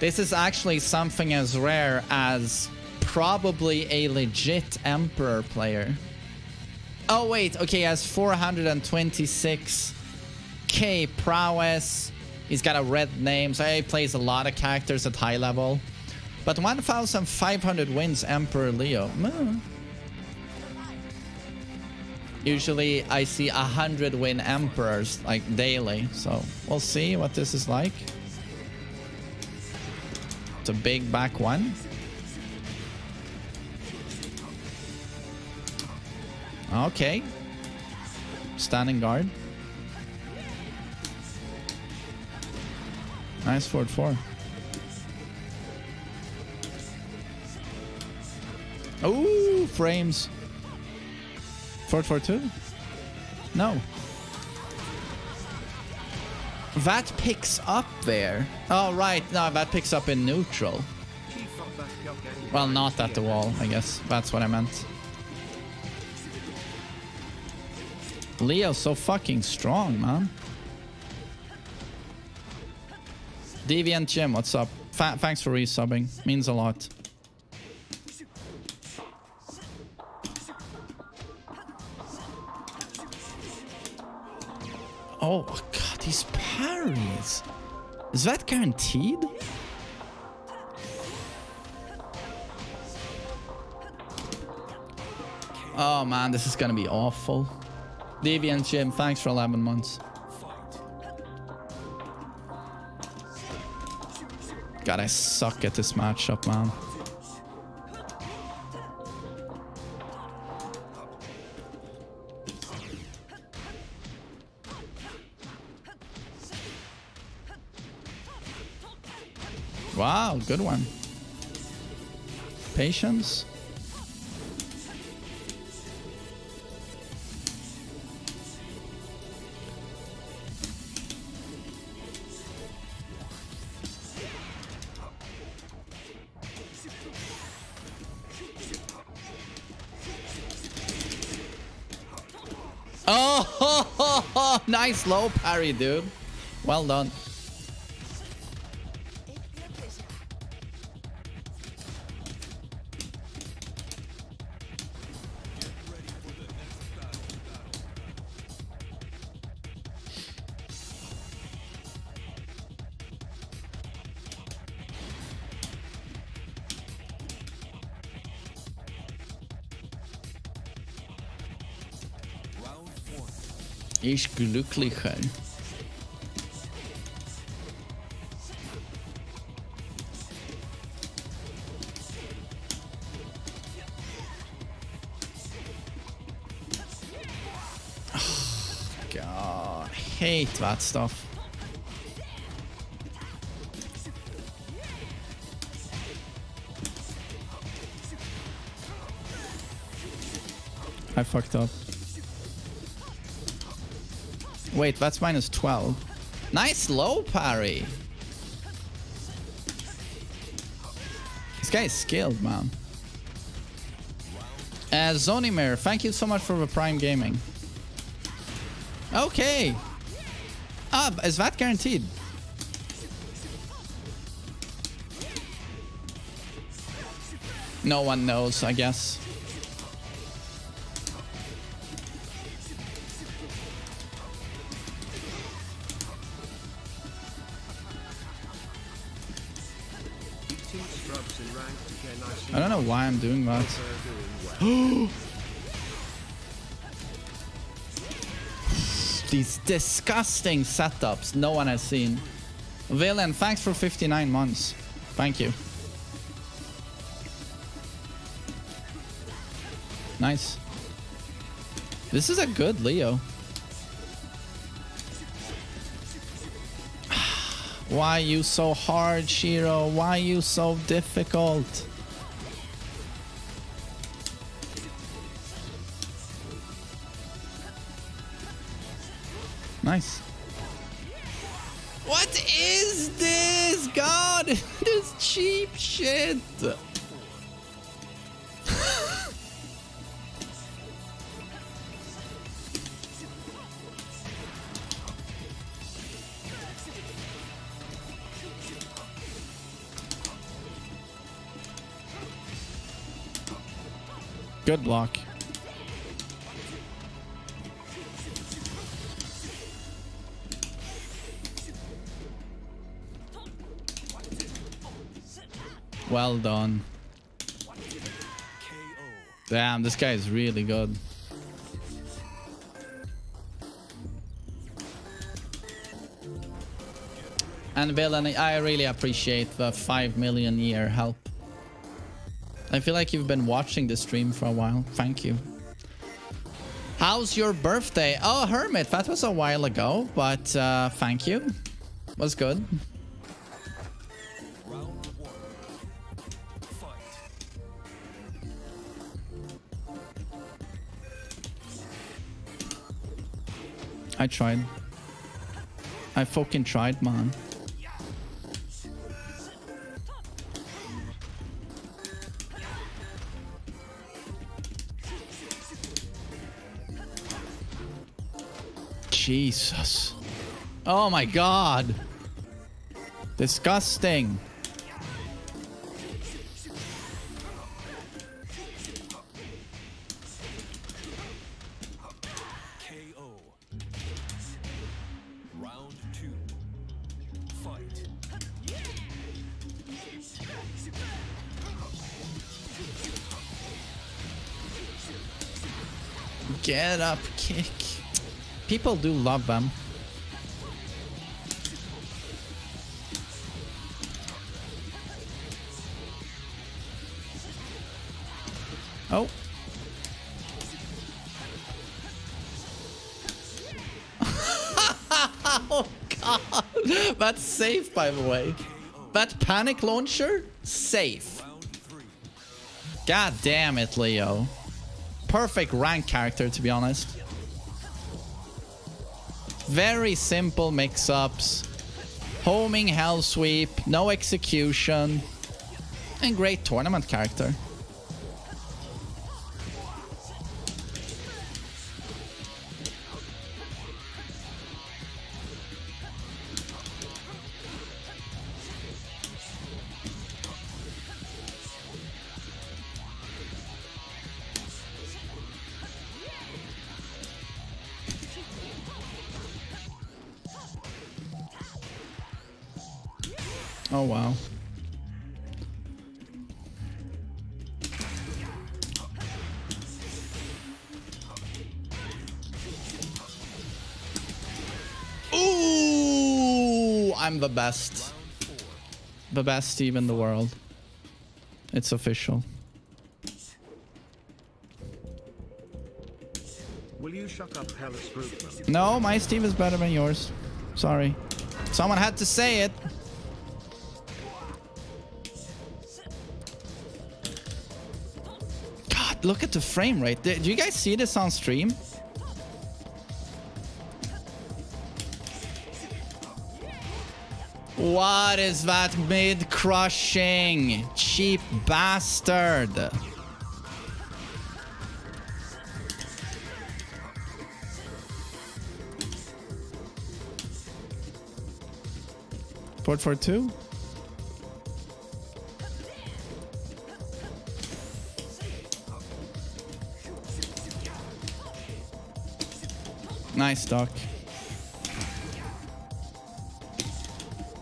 This is actually something as rare as probably a legit Emperor player. Oh, wait. Okay, he has 426k prowess. He's got a red name, so he plays a lot of characters at high level. But 1,500 wins Emperor Leo. Hmm. Usually I see 100 win Emperors like daily, so we'll see what this is like. It's a big back one. Okay. Standing guard. Nice forward four. Ooh, frames. Forward four two? No. That picks up there. Oh, right. No, that picks up in neutral. Well, not at the wall, I guess. That's what I meant. Leo's so fucking strong, man. Deviant Jim, what's up? Fa thanks for resubbing. Means a lot. Oh, Is that guaranteed? Oh, man, this is gonna be awful. Deviant Jim, thanks for 11 months. God, I suck at this matchup, man. Good one. Patience. Oh, nice low parry, dude. Well done. Ich glücklicher. God, hate that stuff. I fucked up. Wait, that's minus 12. Nice low parry. This guy is skilled, man. Uh, Zonimir, thank you so much for the Prime Gaming. Okay. Ah, is that guaranteed? No one knows, I guess. Why I'm doing that. These disgusting setups no one has seen. Villain, thanks for 59 months. Thank you. Nice. This is a good Leo. Why you so hard, Shiro? Why you so difficult? Nice. What is this? God, this cheap shit. Good block. Well done. Damn, this guy is really good. And Villain, I really appreciate the 5 million year help. I feel like you've been watching the stream for a while. Thank you. How's your birthday? Oh, Hermit, that was a while ago, but uh, thank you. Was good. I tried. I fucking tried, man. Jesus. Oh my god. Disgusting. Get up, kick. People do love them. Oh. oh god. That's safe by the way. That panic launcher? Safe. God damn it, Leo. Perfect rank character, to be honest. Very simple mix-ups. Homing Hell Sweep, no execution. And great tournament character. Oh, wow. Ooh, I'm the best. The best Steve in the world. It's official. Will you shut up, Hellas Groupman? No, my Steve is better than yours. Sorry. Someone had to say it. Look at the frame rate. Do you guys see this on stream? What is that mid crushing? Cheap bastard. Port for two? Nice duck.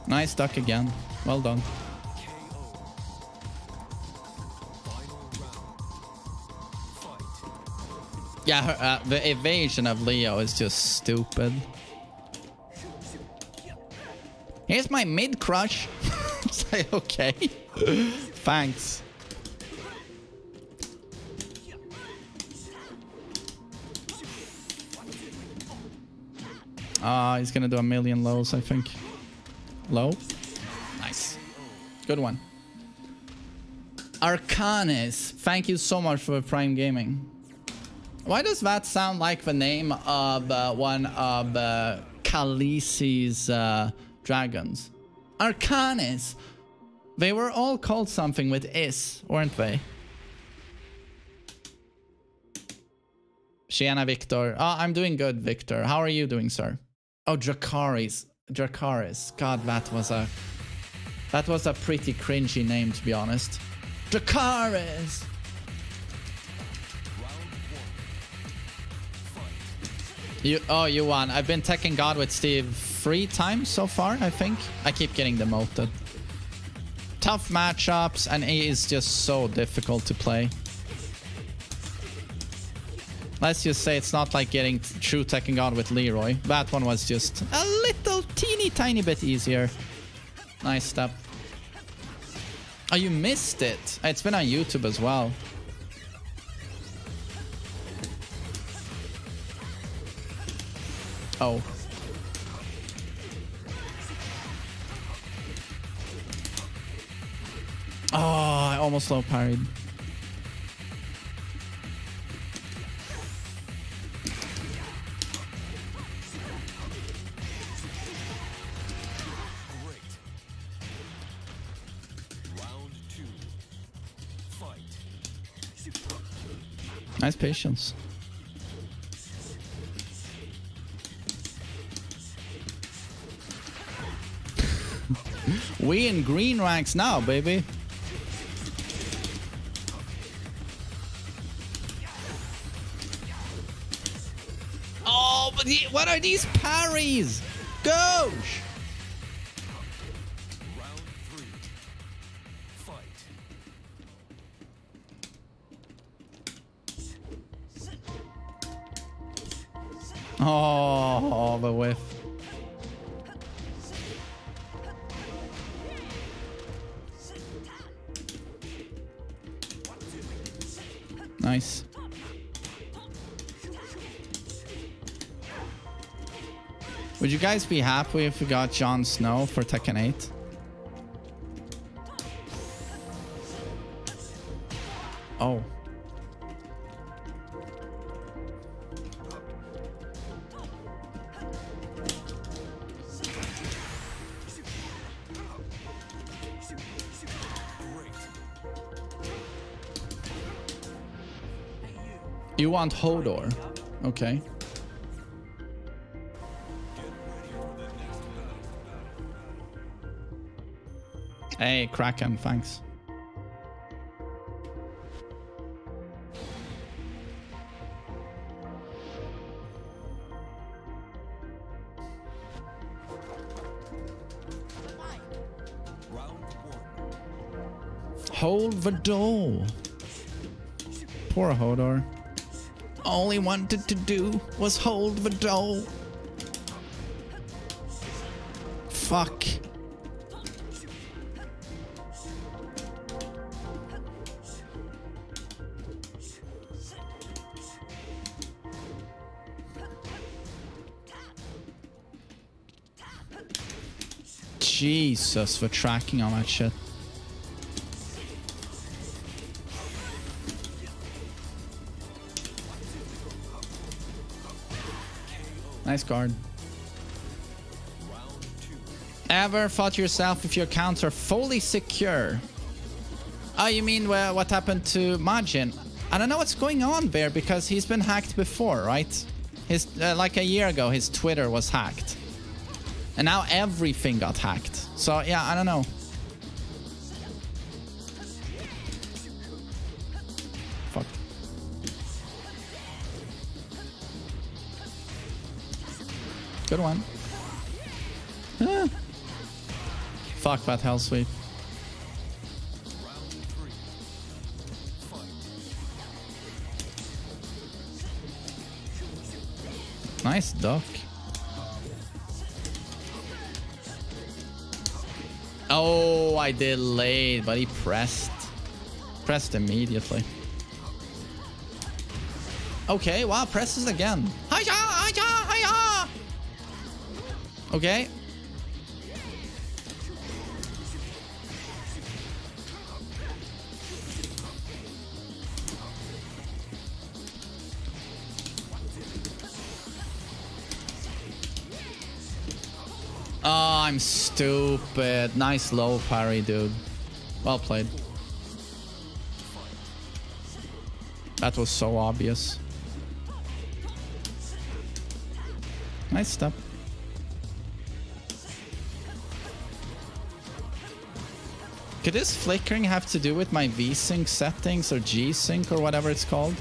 Nice duck again. Well done. Yeah, her, uh, the evasion of Leo is just stupid. Here's my mid crush. Okay. Thanks. Ah, he's gonna do a million lows, I think. Low? Nice. Good one. Arcanis, thank you so much for Prime Gaming. Why does that sound like the name of uh, one of uh, Khaleesi's uh, dragons? Arcanis. They were all called something with is, weren't they? Shiana Victor. Oh, I'm doing good, Victor. How are you doing, sir? Oh, Dracarys. Dracarys. God, that was a... That was a pretty cringy name, to be honest. Dracarys! You, oh, you won. I've been taking God with Steve three times so far, I think. I keep getting demoted. Tough matchups, and he is just so difficult to play. Let's just say it's not like getting true Tekken God with Leroy. That one was just a little teeny tiny bit easier. Nice step. Oh, you missed it. It's been on YouTube as well. Oh. Oh, I almost low parried. Nice patience. we in green ranks now, baby. Oh, but the, what are these parries? Gosh! Oh, the whiff. Nice. Would you guys be happy if we got Jon Snow for Tekken 8? Oh. Want Hodor? Okay. Hey, Kraken, thanks. Hold the door. Poor Hodor. All he wanted to do was hold the doll. Fuck. Jesus for tracking on that shit. Nice guard. Ever thought yourself if your accounts are fully secure? Oh, you mean well, what happened to Majin? I don't know what's going on there because he's been hacked before, right? His uh, like a year ago, his Twitter was hacked, and now everything got hacked. So yeah, I don't know. Good one. Ah. Fuck that hell sweep. Nice duck. Oh, I delayed, but he pressed. Pressed immediately. Okay, wow, presses again. Okay. Oh, I'm stupid. Nice low parry, dude. Well played. That was so obvious. Nice step. Could this flickering have to do with my V-Sync settings or G-Sync or whatever it's called?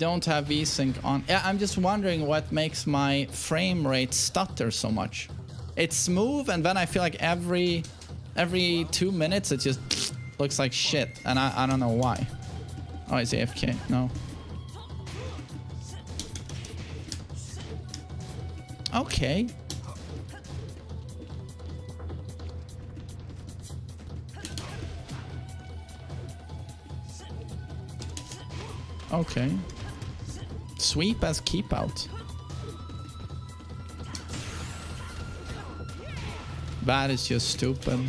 Don't have VSync on. Yeah, I'm just wondering what makes my frame rate stutter so much. It's smooth, and then I feel like every every two minutes it just looks like shit, and I, I don't know why. Oh, it's AFK. No. Okay. Okay. Sweep as keep out. That is just stupid.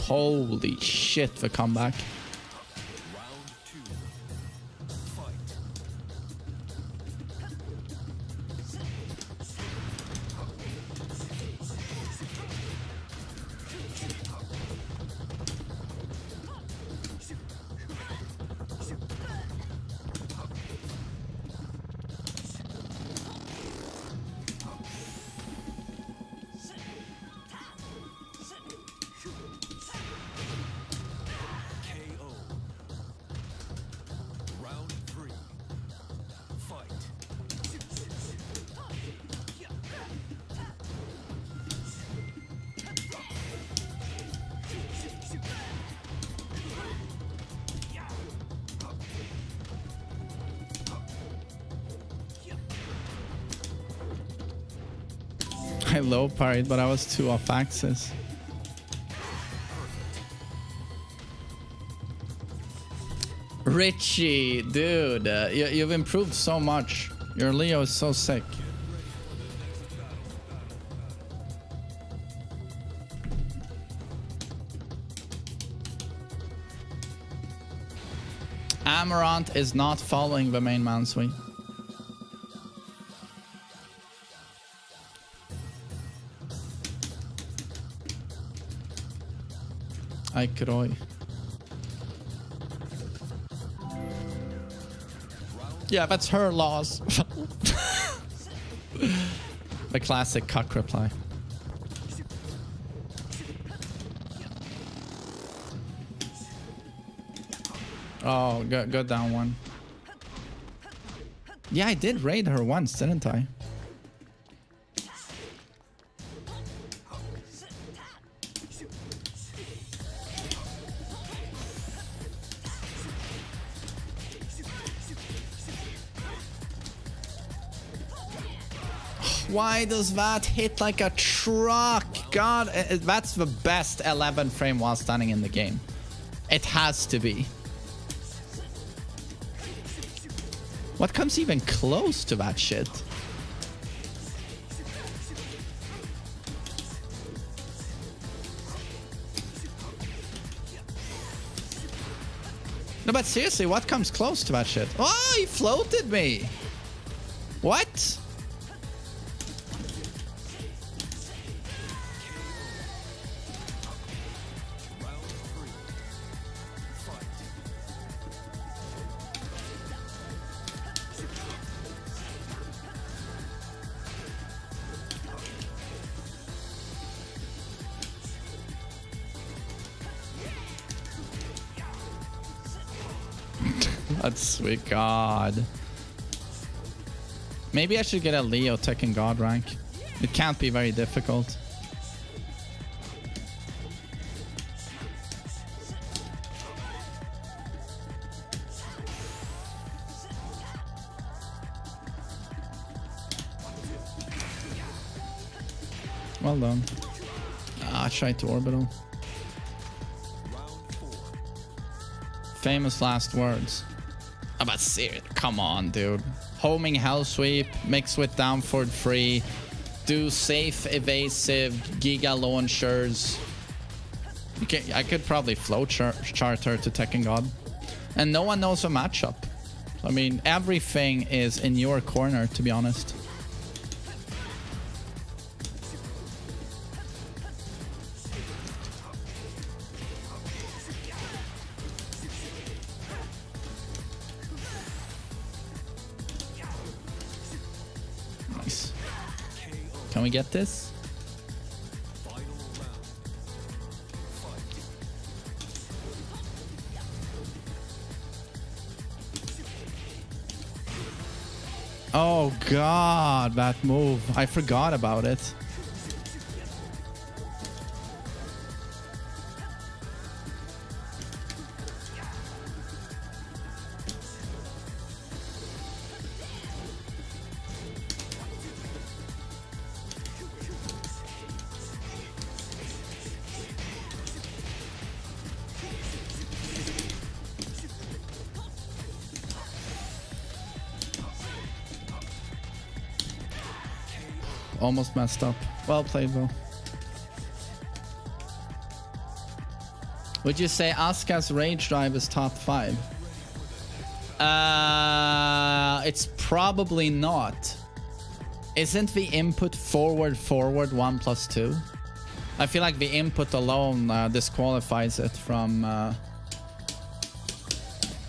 Holy shit, the comeback. Low parried, but I was too off axis. Richie, dude, uh, you, you've improved so much. Your Leo is so sick. Amarant is not following the main Mansui. Yeah, that's her loss. the classic cuck reply. Oh, go, go down one. Yeah, I did raid her once, didn't I? Why does that hit like a truck? God, uh, uh, that's the best 11 frame while standing in the game. It has to be. What comes even close to that shit? No, but seriously, what comes close to that shit? Oh, he floated me. What? Sweet God. Maybe I should get a Leo Tekken God rank. It can't be very difficult. Well done. Ah, I tried to orbital. Famous last words. About serious. Come on, dude. Homing Hell Sweep, mixed with Downford Free, do safe, evasive, Giga launchers. I could probably flow char chart to Tekken God. And no one knows a matchup. I mean, everything is in your corner, to be honest. We get this? Oh god, that move. I forgot about it. almost messed up. Well played, though. Would you say Asuka's Rage Drive is top 5? Uh, it's probably not. Isn't the input forward forward 1 plus 2? I feel like the input alone uh, disqualifies it from uh,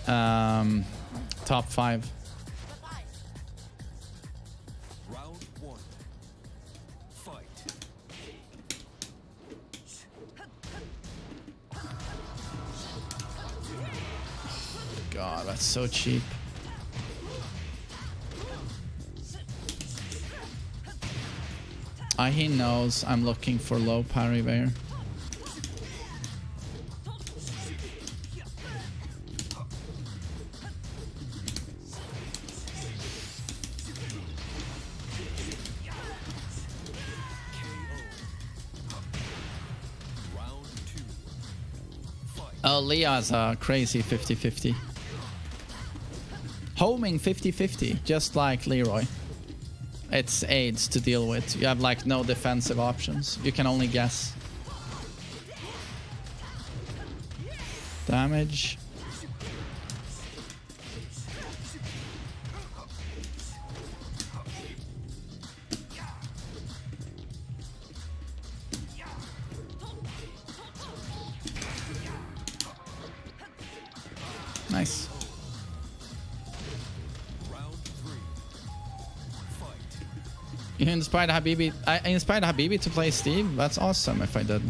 um, top 5. God, that's so cheap. I he knows I'm looking for low parry there. Uh, oh, Leah's a crazy 50-50. Homing 50-50, just like Leroy. It's aids to deal with. You have like no defensive options. You can only guess. Damage. You inspired Habibi. I inspired Habibi to play Steve. That's awesome if I did.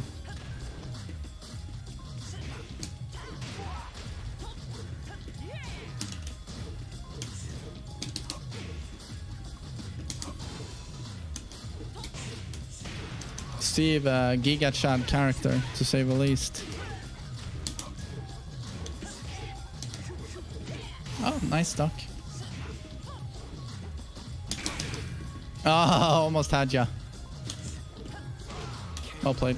Steve, uh, Giga Chad character, to say the least. Oh, nice duck. Oh, almost had ya. Well played.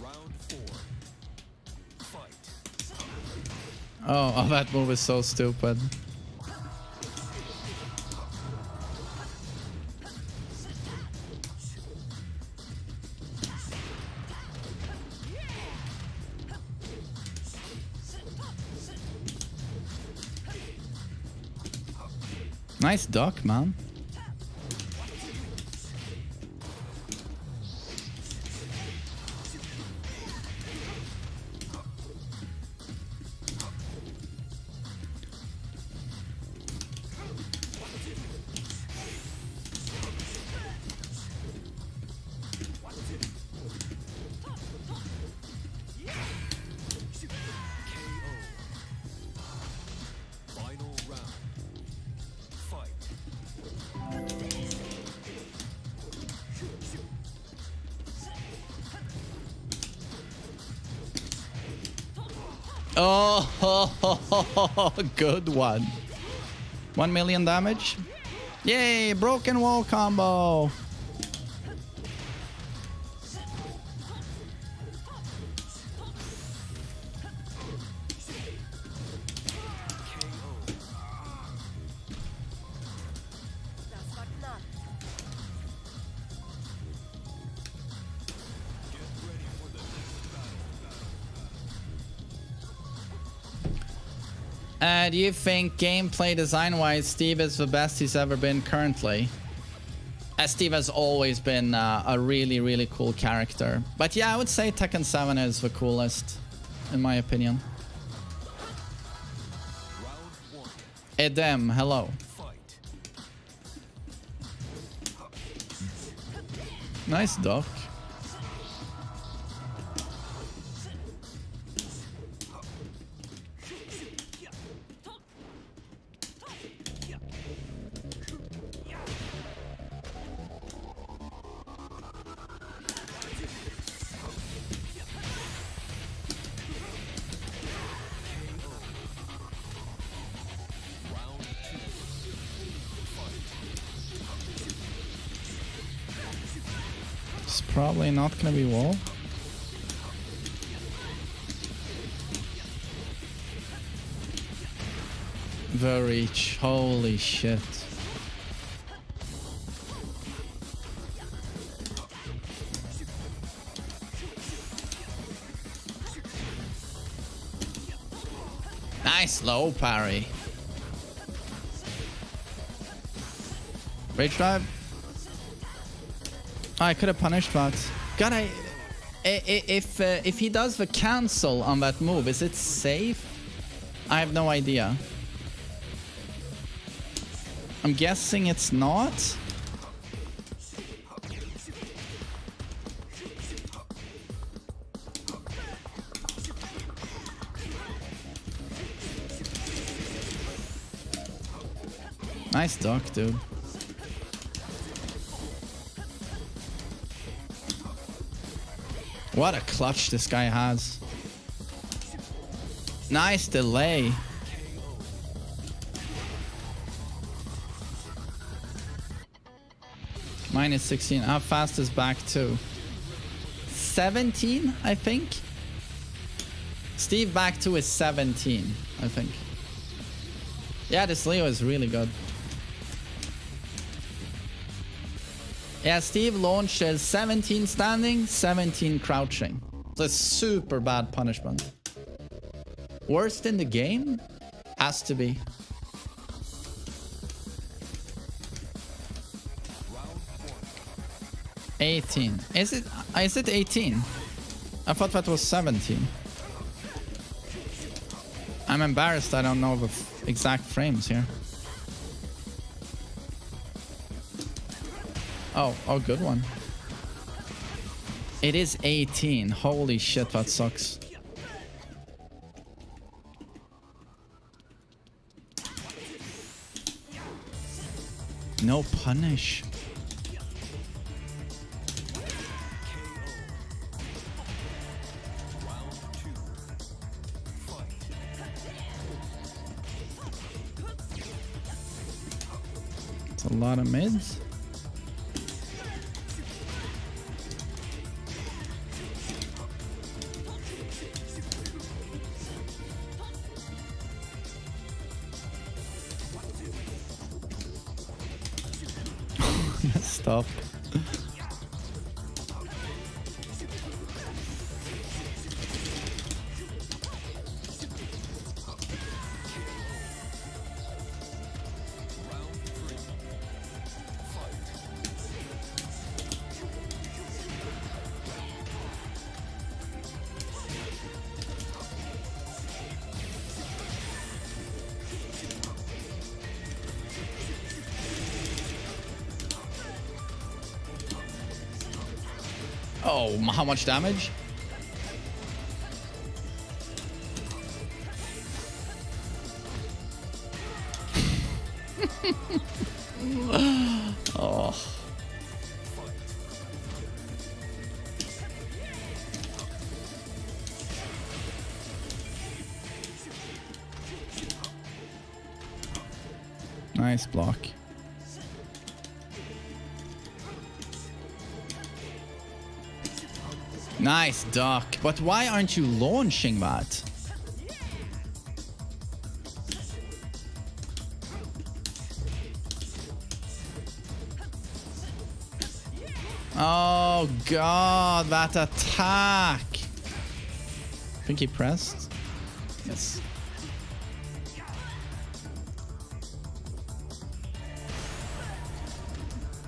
Round four. Fight. Oh, oh, that move is so stupid. Nice duck, man. Oh, good one. One million damage. Yay, broken wall combo. Uh, do you think gameplay design-wise, Steve is the best he's ever been currently? Uh, Steve has always been uh, a really, really cool character. But yeah, I would say Tekken 7 is the coolest, in my opinion. Edem, hello. Nice duck. Not gonna be wall. Reach, holy shit. Nice low parry. Rage drive. I could have punished that. God, I, if uh, if he does the cancel on that move, is it safe? I have no idea. I'm guessing it's not. Nice duck, dude. What a clutch this guy has. Nice delay. Minus 16. How fast is back to? 17, I think. Steve back to is 17, I think. Yeah, this Leo is really good. Yeah, Steve launches 17 standing, 17 crouching. That's super bad punishment. Worst in the game? Has to be. 18. Is it is it 18? I thought that was 17. I'm embarrassed I don't know the exact frames here. Oh, oh, good one. It is 18. Holy shit, that sucks. No punish. It's a lot of mids. Oh, how much damage? duck. But why aren't you launching that? Oh god, that attack! I think he pressed. Yes.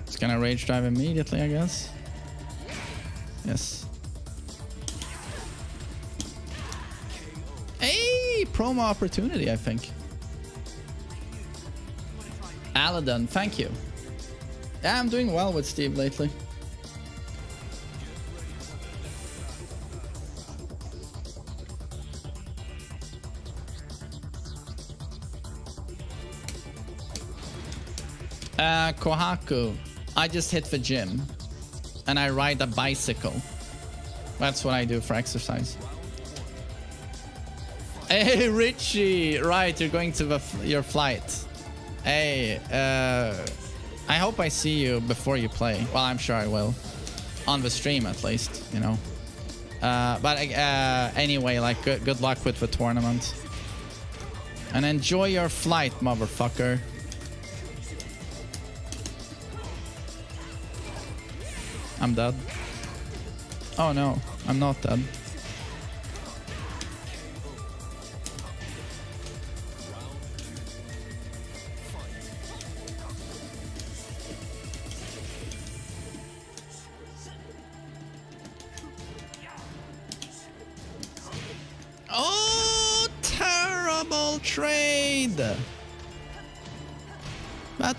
It's gonna rage drive immediately, I guess. Yes. Promo opportunity, I think. Aladdin, thank you. Yeah, I'm doing well with Steve lately. Uh, Kohaku, I just hit the gym and I ride a bicycle. That's what I do for exercise. Hey, Richie! Right, you're going to your flight. Hey, uh, I hope I see you before you play. Well, I'm sure I will. On the stream, at least, you know. Uh, but uh, anyway, like, good, good luck with the tournament. And enjoy your flight, motherfucker. I'm dead. Oh no, I'm not dead.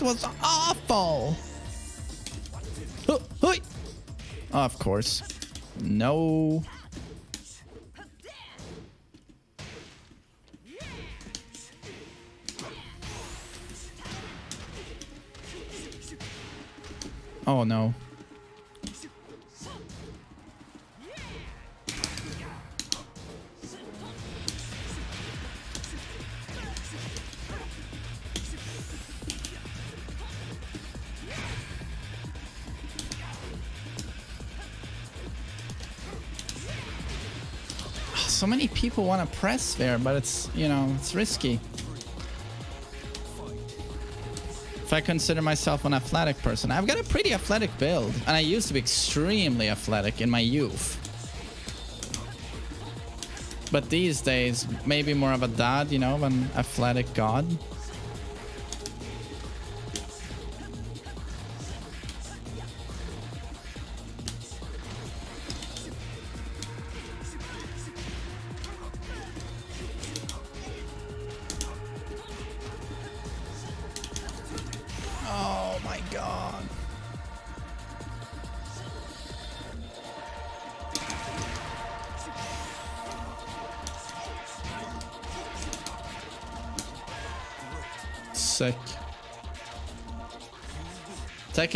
Was awful. Of course. No. Oh no. So many people want to press there, but it's, you know, it's risky. If I consider myself an athletic person, I've got a pretty athletic build, and I used to be extremely athletic in my youth. But these days, maybe more of a dad, you know, of an athletic god.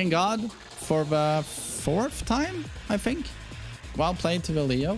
God for the fourth time, I think. Well played to the Leo.